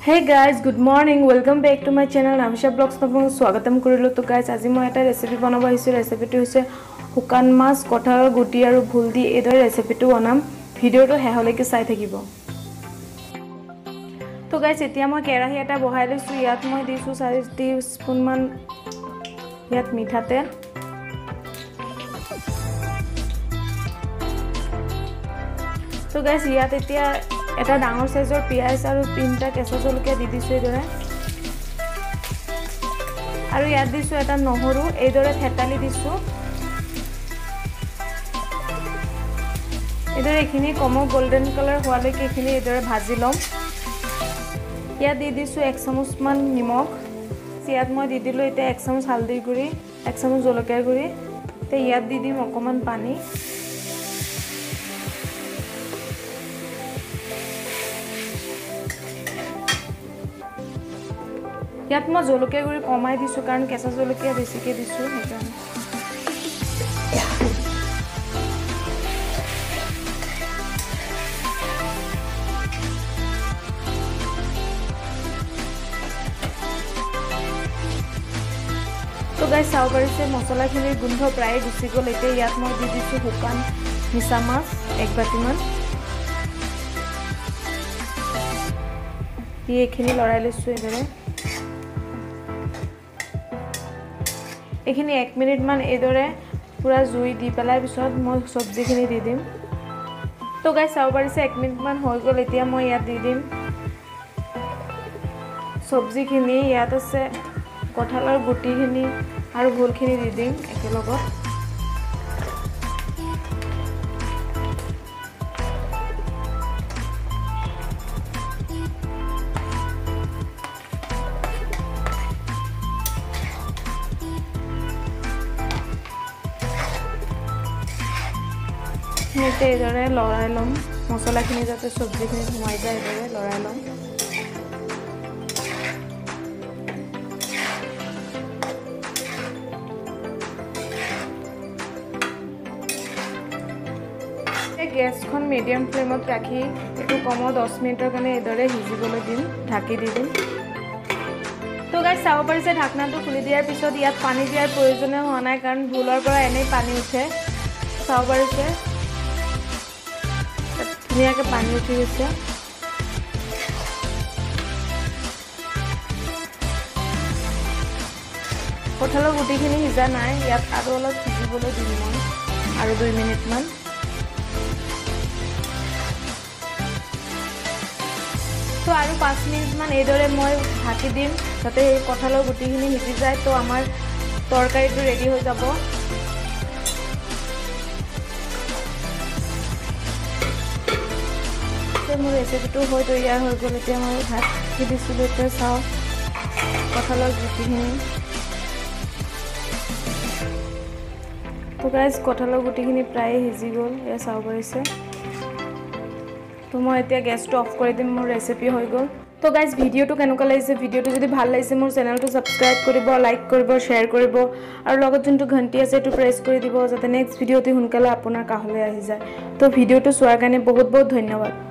Hey guys good morning welcome back to my channel Namisha vlogs আপোনালোকক স্বাগতম কৰিলোঁ তো গাইজ আজি মই এটা ৰেচিপি বনাব আহিছোঁ ৰেচিপিটো হৈছে শুকান মাছ কঁঠালৰ গুটি আৰু ভোল দি এইদৰে ৰেচিপিটো বনাম ভিডিঅ'টো শেহলৈকে চাই থাকিব তো গাইজ এতিয়া মই কেৰাহী এটা বহাই লৈছোঁ ইয়াত মই দিছোঁ চাৰি টিস্পুনমান ইয়াত মিঠাতেল তো গাইজ ইয়াত এতিয়া এটা ডাঙৰ চাইজৰ পিঁয়াজ আৰু তিনিটা কেঁচা জলকীয়া দি দিছোঁ এইদৰে। আৰু ইয়াত দিছোঁ এটা নহৰু এইদৰে থেতালি দিছোঁ। এইদৰে এইখিনি কমক গল্ডেন কালাৰ হোৱালৈকে এইখিনি এইদৰে ভাজি ল'ম। ইয়াত দি দিছোঁ এক চামুচমান নিমখ। ইয়াত মই দি দিলোঁ এতিয়া এক চামুচ হালধিৰ গুড়ি এক চামুচ জলকীয়াৰ গুড়ি। এতিয়া ইয়াত দি দিম অকণমান পানী। ইয়াত মই জলকীয়া গুড়ি কমাই দিছোঁ কাৰণ কেঁচা জলকীয়া বেছিকৈ দিছোঁ সেইকাৰণে। গাই চাব পাৰিছে মছলাখিনিৰ গোন্ধ প্ৰায়ে গুচি গ'ল। এতিয়া ইয়াত মই দি দিছোঁ শুকান মিছা মাছ এক বাতিমান দি এইখিনি লৰাই লৈছোঁ এইদৰে। এইখিনি এক মিনিটমান এইদৰে পূৰা জুই দি পেলাই পিছত মই চব্জিখিনি দি দিম। তো গাই চাব পাৰিছে এক মিনিটমান হৈ গ'ল এতিয়া মই ইয়াত দি দিম। চব্জিখিনি ইয়াত আছে কঁঠালৰ গুটিখিনি আৰু ভোলখিনি দি দিম একেলগত। সেইতে এইদৰে লৰাই ল'ম মছলাখিনি যাতে চব্জিখিনি সোমাই যায় এইদৰে লৰাই ল'ম গেছখন মিডিয়াম ফ্লেমত ৰাখি এইটো কমত দহ মিনিটৰ কাৰণে এইদৰে সিজিবলৈ দিম ঢাকি দি দিম তো গাই চাব পাৰিছে ঢাকনাটো খুলি দিয়াৰ পিছত ইয়াত পানী দিয়াৰ প্ৰয়োজনীয় হোৱা নাই কাৰণ ভোলৰ পৰা এনেই পানী উঠে চাব পাৰিছে ধুনীয়াকৈ পানী উঠি গৈছে। কঁঠালৰ গুটিখিনি সিজা নাই ইয়াত আৰু অলপ সিজিবলৈ দিম মই আৰু দুই মিনিটমান। তো আৰু পাঁচ মিনিটমান এইদৰে মই ঢাকি দিম যাতে সেই কঁঠালৰ গুটিখিনি সিজি যায় তো আমাৰ তৰকাৰীটো ৰেডি হৈ যাব। মোৰ ৰেচিপিটো হৈ তৈয়াৰ হৈ গ'ল এতিয়া মই ভাত কি দিছিলোঁ এতিয়া চাওঁ। কঁঠালৰ গুটিখিনি। তো গাইজ কঁঠালৰ গুটিখিনি প্ৰায়ে সিজি গ'ল এয়া চাব পাৰিছে। তো মই এতিয়া গেছটো অফ কৰি দিম মোৰ ৰেচিপি হৈ গ'ল। তো গাইজ ভিডিঅ'টো কেনেকুৱা লাগিছে? ভিডিঅ'টো যদি ভাল লাগিছে মোৰ চেনেলটো ছাবস্ক্ৰাইব কৰিব লাইক কৰিব শ্বেয়াৰ কৰিব আৰু লগত যোনটো ঘণ্টি আছে সেইটো প্ৰেছ কৰি দিব যাতে নেক্সট ভিডিঅ'টি সোনকালে আপোনাৰ কাষলৈ আহি যায়। তো ভিডিঅ'টো চোৱাৰ কাৰণে বহুত বহুত ধন্যবাদ।